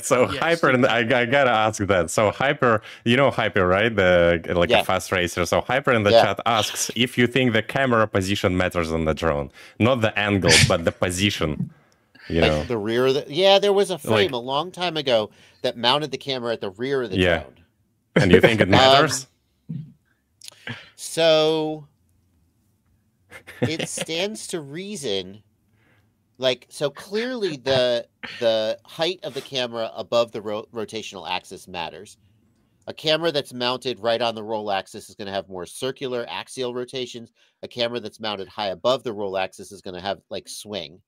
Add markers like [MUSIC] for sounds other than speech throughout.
So Yes. hyper, and I, I gotta ask that. So hyper, you know hyper, right? The like Yeah. a fast racer. So hyper in the Yeah. chat asks if you think the camera position matters on the drone, not the angle, but the position. You like know, the rear of the yeah there was a frame Like- a long time ago that mounted the camera at the rear of the Yeah. drone and you think it [LAUGHS] um, matters? so it stands to reason like so clearly the the height of the camera above the ro- rotational axis matters a camera that's mounted right on the roll axis is going to have more circular axial rotations a camera that's mounted high above the roll axis is going to have like swing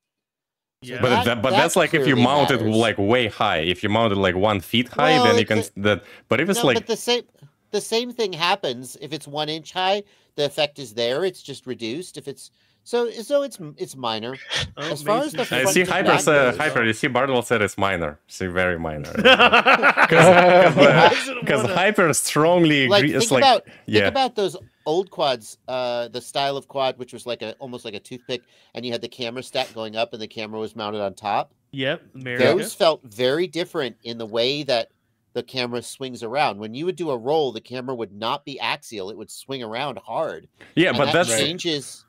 Yeah. But that- but that that's like if you mount it like way high. If you mount it like one feet high, Well, then you can a- that. But if it's no, like but the same the same thing happens if it's one inch high. The effect is there. It's just reduced. If it's so so it's it's minor. Oh, As far as Mason the I said- front see hyper back said goes- hyper. You see Bartle said it's minor. See very minor. Why does it Because wanna- hyper strongly Like agree. think It's like about think about those old quads. Uh, the style of quad, which was like a almost like a toothpick, and you had the camera stack going up, and the camera was mounted on top. Yep, America. Those felt very different in the way that the camera swings around. When you would do a roll, the camera would not be axial; it would swing around hard. yeah, and but that that's changes.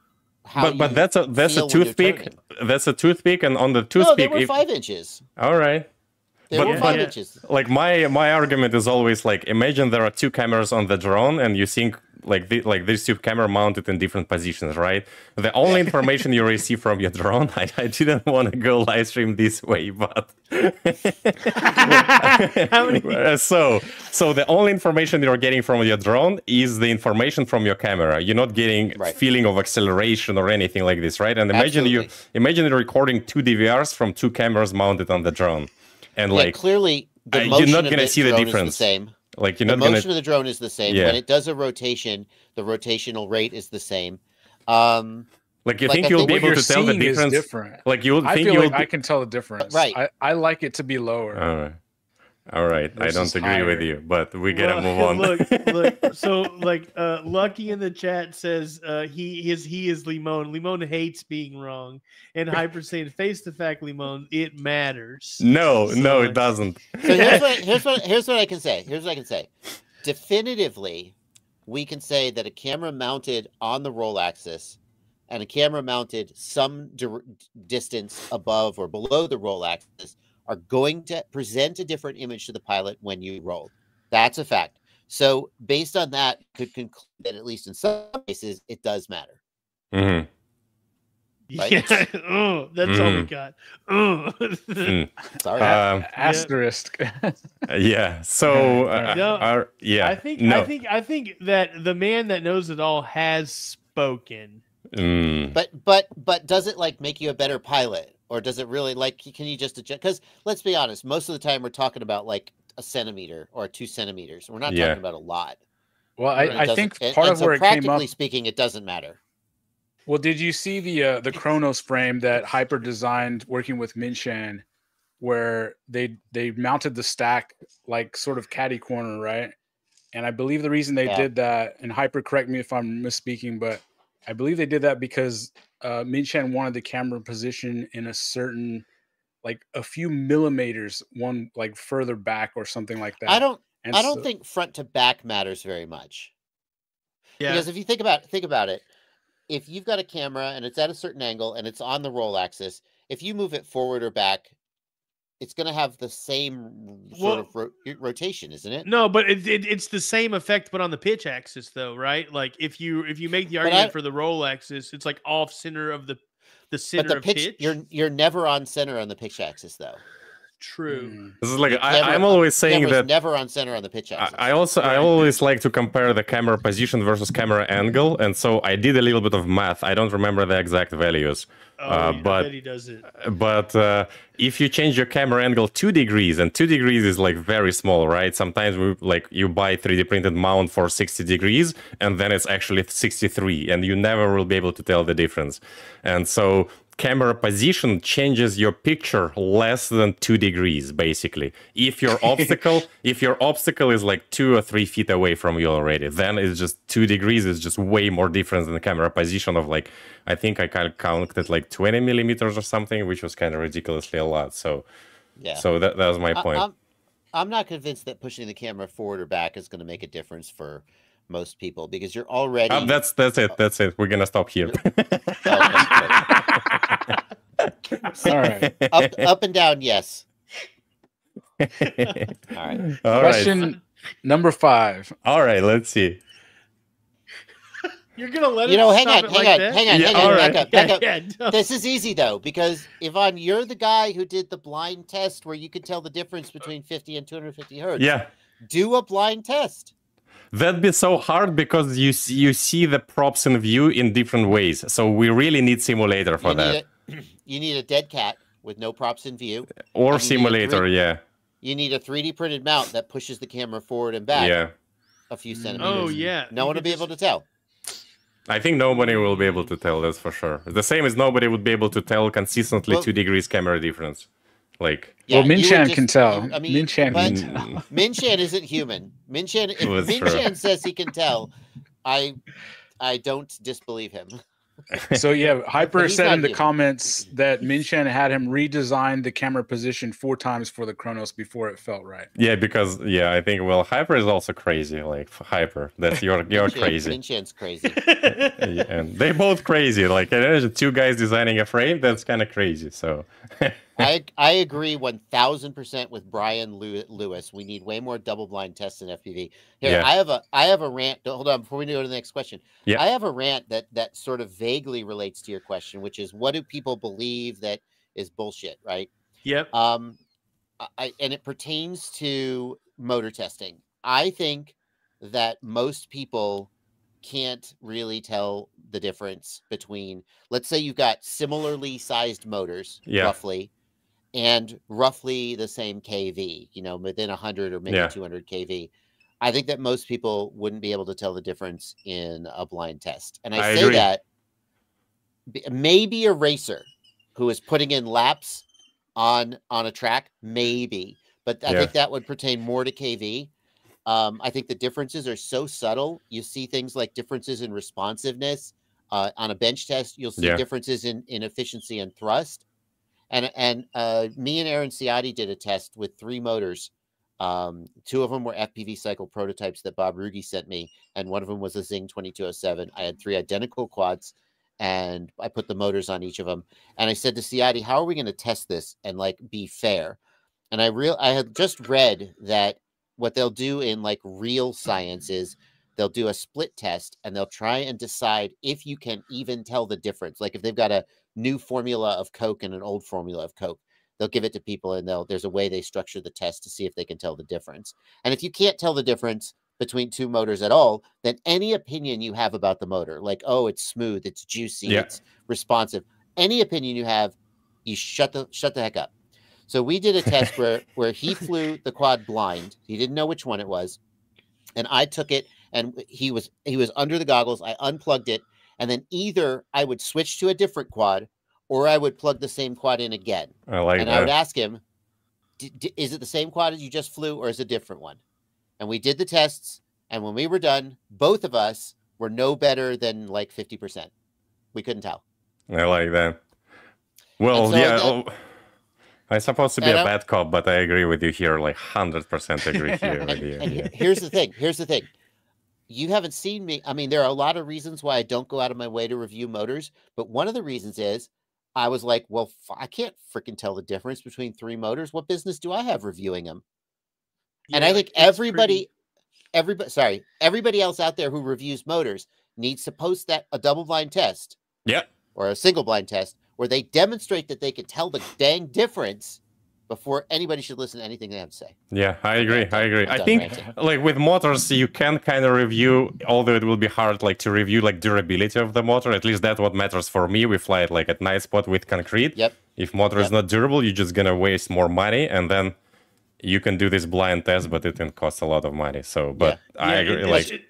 But but that's a that's a feel when you're toothpick. That's a toothpick, and on the toothpick, No, they were if, five inches. all right. They But- were but- Yeah. inches. Like my my argument is always like imagine there are two cameras on the drone, and you think like the, like these two camera mounted in different positions, right? The only information you receive from your drone, [LAUGHS] I, I didn't want to go live stream this way, but [LAUGHS] Uh, so so the only information you're getting from your drone is the information from your camera you're not getting Right. feeling of acceleration or anything like this right and imagine you Absolutely. imagine you're recording two dvrs from two cameras mounted on the drone and Yeah, like clearly the you're not gonna see the difference. The same. Like you're The not gonna motion of the drone is the same. Yeah. When it does a rotation, the rotational rate is the same. Um, like you like, think I you'll think be able to tell the difference different. like you I think feel you'll like I can tell the difference. right. I, I like it to be lower. all right all right i don't Versus agree with you but we gotta Well, move [LAUGHS] on look, look. [LAUGHS] So, like, uh, Lucky in the chat says uh, he is he is Limon. Limon hates being wrong, and Hyper [LAUGHS] saying face the fact, Limon, it matters. no no it doesn't so here's what here's what here's what I can say. Here's what I can say. Definitively, we can say that a camera mounted on the roll axis and a camera mounted some distance above or below the roll axis are going to present a different image to the pilot when you roll. That's a fact. So, based on that, could conclude that at least in some cases, it does matter. Mm-hmm. Right? [LAUGHS] Yeah, oh, that's all we Mm. got. Oh. Mm. Sorry. um Asterisk. [LAUGHS] yeah so uh, No, are- yeah I think no I think I think that the man that knows it all has spoken. Mm. but but but does it like make you a better pilot or does it really like can you just adjust because let's be honest most of the time we're talking about like a centimeter or two centimeters we're not Yeah. talking about a lot Well, I, I think part and of so where it came practically up. speaking it doesn't matter Well, did you see the uh, the [CLEARS THROAT] Chronos frame that Hyper designed working with Minchan, where they they mounted the stack like sort of caddy corner, right? And I believe the reason they Yeah. did that, and Hyper, correct me if I'm misspeaking, but I believe they did that because uh, Minchan wanted the camera position in a certain, like a few millimeters, one like further back or something like that. i don't And i don't so- think front to back matters very much Yeah. because if you think about think about it if you've got a camera and it's at a certain angle and it's on the roll axis if you move it forward or back it's going to have the same sort of ro- rotation isn't it No, but it, it, it's the same effect, but on the pitch axis, though, right? Like if you if you make the argument I- for the roll axis, it's like off center of the the center but the of pitch, pitch. you're you're never on center on the pitch axis though True. Mm. This is like The I, camera- I'm always saying that never on center on the pitch. I, I also I always like to compare the camera position versus camera angle, and so I did a little bit of math. I don't remember the exact values, Oh, uh, he- but he does it. but uh, if you change your camera angle two degrees, and two degrees is like very small, right? Sometimes we like you buy 3D printed mount for 60 degrees, and then it's actually 63, and you never will be able to tell the difference. And so camera position changes your picture less than two degrees, basically. If your [LAUGHS] obstacle, if your obstacle is like two or three feet away from you already, then it's just two degrees is just way more difference than the camera position of like I think I kind of counted like 20 millimeters or something, which was kind of ridiculously a lot. So Yeah. So that that was my I- point. I'm, I'm not convinced that pushing the camera forward or back is going to make a difference for most people because you're already. Uh, that's that's it. That's it. We're gonna stop here. [LAUGHS] All right. [LAUGHS] up, up and down, yes. All right. All right. Question number five. All right. Let's see. You're gonna let You know, hang on, hang like on, hang on, Yeah, hang on, all back up, back Yeah, up. [LAUGHS] yeah, no. This is easy though because Yvonne, you're the guy who did the blind test where you could tell the difference between 50 and 250 hertz. Yeah. Do a blind test. That'd be so hard because you see, you see the props in view in different ways. So we really need simulator for you that, Need a, [CLEARS THROAT] you need a dead cat with no props in view. or and you need a simulator. three- Yeah, You need a 3D printed mount that pushes the camera forward and back yeah. a few Mm. centimeters. Oh yeah. No one will be able to tell. I think nobody will be able to tell. That's for sure. The same as nobody would be able to tell consistently Well- two degrees camera difference. Like, Yeah, well, Minchan just- can tell. I mean, Minchan but- can. [LAUGHS] Minchan isn't human. Minchan, if [LAUGHS] Well, that's true. Minchan says he can tell, I, I don't disbelieve him. [LAUGHS] So yeah, Hyper said in the human. comments that Minchan had him redesign the camera position four times for the Chronos before it felt right. yeah, because yeah, I think well, hyper is also crazy. Like hyper, that's you're you're Minchan- crazy. Minchan's crazy. Yeah, and they both crazy. Like there's two guys designing a frame. That's kind of crazy. So I [LAUGHS] I agree one thousand percent with Brian Lewis. We need way more double blind tests in FPV. Here, Yeah. I have a I have a rant. Hold on before we go to the next question. Yeah. I have a rant that that sort of vaguely relates to your question, which is what do people believe that is bullshit, right? Yep. Um, I- I and it pertains to motor testing. I think that most people can't really tell the difference between let's say you've got similarly sized motors Yeah. roughly and roughly the same kV, you know, within 100 or maybe Yeah. 200 kV. I think that most people wouldn't be able to tell the difference in a blind test. And I, I say agree. that maybe a racer who is putting in laps on on a track, maybe, but I Yeah. think that would pertain more to KV. Um, I think the differences are so subtle. You see things like differences in responsiveness uh, on a bench test. You'll see Yeah. differences in in efficiency and thrust. And and uh, me and Aaron Ciotti did a test with three motors. Um, two of them were FPV cycle prototypes that Bob Roogi sent me, and one of them was a Xing 2207. I had three identical quads, and I put the motors on each of them. And I said to Ciotti, "How are we going to test this and like be fair?" And I real I had just read that what they'll do in like real science is they'll do a split test and they'll try and decide if you can even tell the difference. Like if they've got a new formula of Coke and an old formula of Coke, they'll give it to people and they'll there's a way they structure the test to see if they can tell the difference. And if you can't tell the difference between two motors at all, then any opinion you have about the motor, like oh it's smooth, it's juicy, Yeah. it's responsive, any opinion you have, you shut the shut the heck up. So we did a [LAUGHS] test where where he flew the quad blind. He didn't know which one it was, and I took it, and he was he was under the goggles. I unplugged it, and then either I would switch to a different quad, or I would plug the same quad in again. I like and I would ask him, "D- d- "Is it the same quad as you just flew, or is it a different one?" And we did the tests, and when we were done, both of us were no better than like fifty percent. We couldn't tell. I like that. Well, so yeah. that- oh, I'm supposed to be And a I- bad cop, but I agree with you here. Like hundred percent agree [LAUGHS] here with you. and yeah. here- [LAUGHS] here's the thing. Here's the thing. You haven't seen me. I mean, there are a lot of reasons why I don't go out of my way to review motors, but one of the reasons is I was like, well, f- I can't freaking tell the difference between three motors. What business do I have reviewing them? and I think it's pretty- everybody, everybody, sorry, everybody else out there who reviews motors needs to post that a double blind test Yeah. or a single blind test where they demonstrate that they can tell the dang difference before anybody should listen to anything they have to say. Yeah, I agree. I agree. I'm I think ranting. like with motors, you can kind of review, although it will be hard, like to review like durability of the motor. At least that's what matters for me. We fly it like at night spot with concrete. Yep. If motor is not durable, you're just gonna waste more money, and then you can do this blind test, but it can cost a lot of money. So, but I Yeah, agree. it- like, it-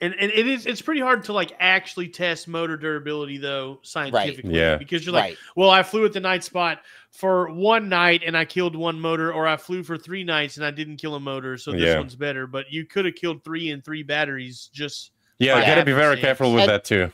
and, and it is it's pretty hard to like actually test motor durability though scientifically Yeah. because you're like right. well i flew at the night spot for one night and i killed one motor or i flew for three nights and i didn't kill a motor so this Yeah. one's better but you could have killed three and three batteries just yeah, you gotta be very careful with And- that too.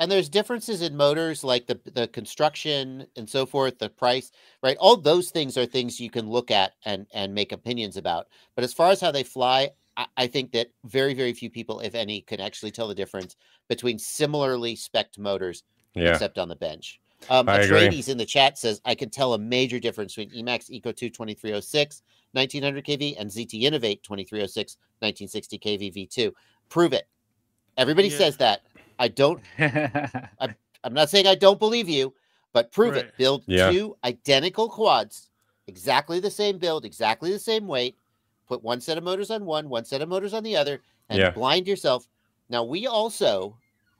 and there's differences in motors like the the construction and so forth the price right all those things are things you can look at and and make opinions about but as far as how they fly i, I think that very very few people if any can actually tell the difference between similarly spec motors Yeah. except on the bench um I agree. Atreides in the chat says i can tell a major difference between emax eco 2 2306 1900 kv and zt innovate 2306 1960 kv v2 prove it everybody Yeah. says that i don't [LAUGHS] I'm not saying I don't believe you, but prove it. Build Yeah. two identical quads, exactly the same build, exactly the same weight. Put one set of motors on one, one set of motors on the other, and Yeah. blind yourself. Now we also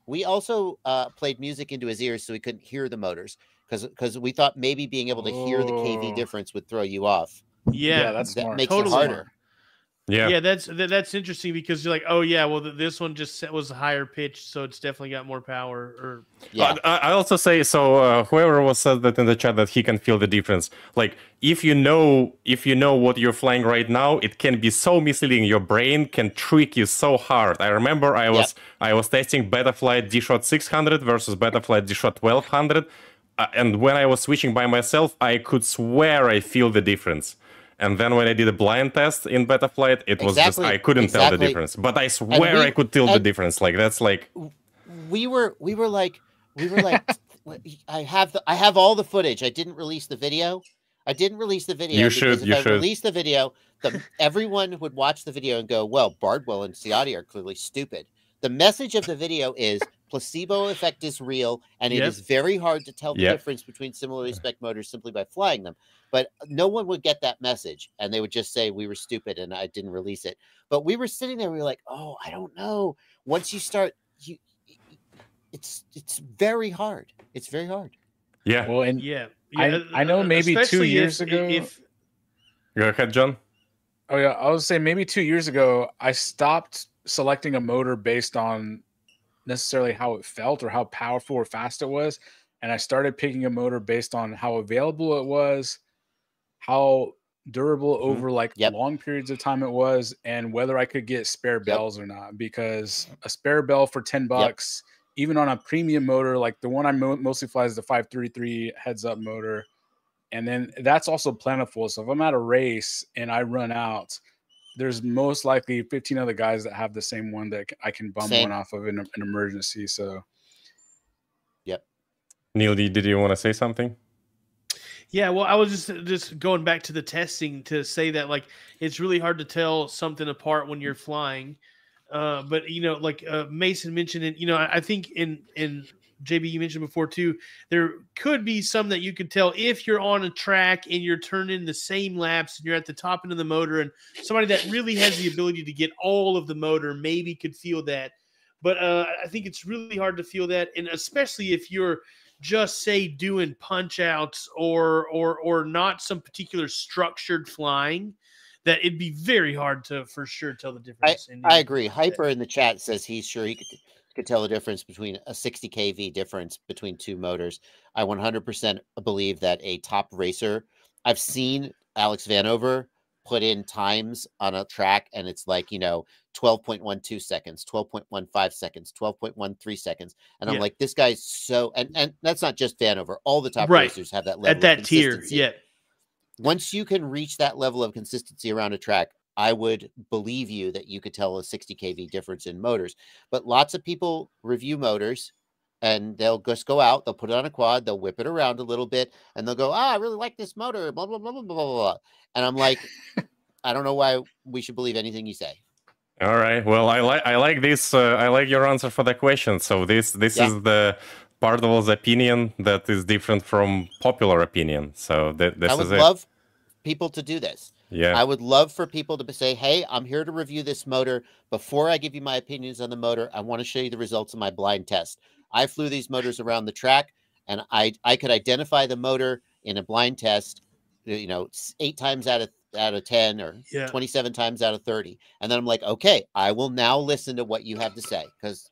we also uh, played music into his ears so he couldn't hear the motors because because we thought maybe being able to hear the KV Oh. difference would throw you off. Yeah, that's that smart. makes Totally it harder. Yeah. yeah, that's that, that's interesting because you're like, oh yeah, well th- this one just set- was higher pitch, so it's definitely got more power. Or Yeah, I I also say so. Uh, whoever was said that in the chat that he can feel the difference. Like if you know if you know what you're flying right now, it can be so misleading. Your brain can trick you so hard. I remember I was I was testing Betaflight D-Shot 600 versus Betaflight D-Shot 1200, uh, and when I was switching by myself, I could swear I feel the difference. And then when I did a blind test in Betaflight, it was just I couldn't tell the difference. But I swear we- I could tell the difference. Like that's like we were we were like we were like [LAUGHS] I have the, I have all the footage. I didn't release the video. I didn't release the video. You should, If you I should. release the video, the, everyone would watch the video and go, "Well, Bardwell and Ciotti are clearly stupid." The message of the video is placebo effect is real, and it Yep. is very hard to tell the Yep. difference between similarly spec motors simply by flying them. But no one would get that message, and they would just say we were stupid and I didn't release it. But we were sitting there, we were like, "Oh, I don't know." Once you start, you it's it's very hard. It's very hard. yeah. uh, well, and yeah, I- yeah, I know maybe two years if- ago- If Go ahead, John. Oh yeah, I was saying maybe two years ago I stopped selecting a motor based on necessarily how it felt or how powerful or fast it was, and I started picking a motor based on how available it was, how durable mm-hmm. over like Yep. long periods of time it was, and whether I could get spare bells or not. Because a spare bell for ten bucks, even on a premium motor like the one I mo- mostly fly is the 533 heads up motor and then that's also plentiful. So if I'm at a race and I run out, there's most likely 15 other guys that have the same one that I can bum Same. one off of in a- an emergency. So yep. Neil, did did you want to say something? Yeah, well, I was just just going back to the testing to say that like it's really hard to tell something apart when you're flying. Uh, but you know, like uh, Mason mentioned, it. You know, I, I think in in JB you mentioned before too, there could be some that you could tell if you're on a track and you're turning the same laps and you're at the top end of the motor, and somebody that really has the ability to get all of the motor maybe could feel that. But uh, I think it's really hard to feel that, and especially if you're just say doing punch outs or or or not some particular structured flying that it'd be very hard to for sure tell the difference in I the- agree. Hyper in the chat says he's sure he could, could tell the difference between a 60 kV difference between two motors. I 100% believe that a top racer, I've seen Alex Vanover put in times on a track and it's like, you know, 12.12 seconds, 12.15 seconds, 12.13 seconds. And I'm like, this guy's so, and, and that's not just Vanover. All the top Right. racers have that level at of that tier yeah once you can reach that level of consistency around a track, I would believe you that you could tell a 60 kV difference in motors. But lots of people review motors and they'll just go out, they'll put it on a quad, they'll whip it around a little bit, and they'll go, Ah, I really like this motor, blah, blah, blah, blah, blah, blah, blah. And I'm like, I don't know why we should believe anything you say. All right. Well, I like I like this. Uh, I like your answer for the question. So this this Yeah. is the part of the opinion that is different from popular opinion. So that this I would is it. love people to do this. yeah. I would love for people to say, "Hey, I'm here to review this motor. Before I give you my opinions on the motor, I want to show you the results of my blind test. I flew these motors around the track, and I I could identify the motor in a blind test. You know, eight times out of out of ten, or Yeah. 27 times out of 30. And then I'm like, okay, I will now listen to what you have to say because